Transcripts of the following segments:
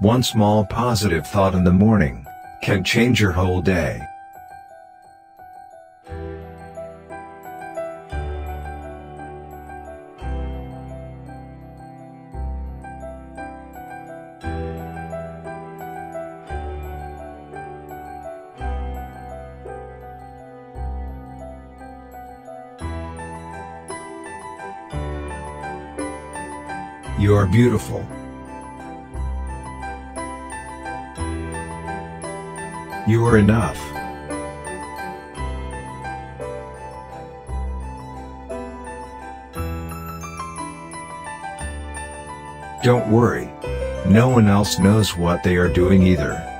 One small positive thought in the morning can change your whole day. You are beautiful. You are enough. Don't worry. No one else knows what they are doing either.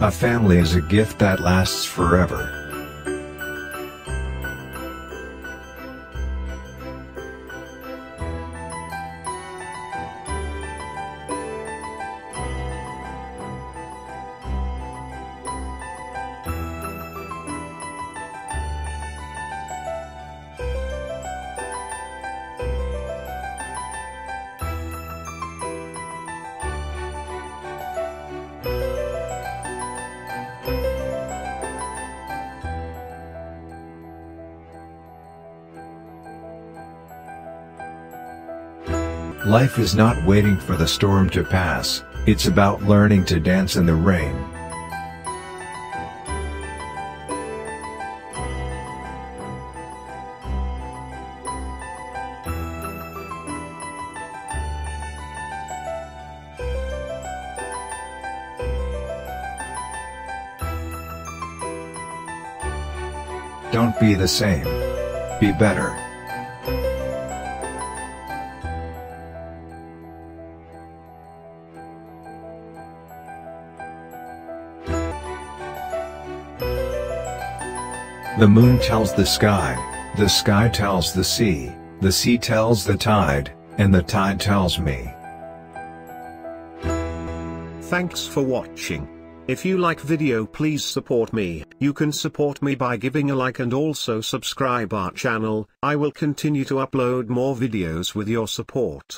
A family is a gift that lasts forever. Life is not waiting for the storm to pass, it's about learning to dance in the rain. Don't be the same. Be better. The moon tells the sky, the sky tells the sea, the sea tells the tide, and the tide tells me. Thanks for watching. If you like video please support me. You can support me by giving a like and also subscribe our channel. I will continue to upload more videos with your support.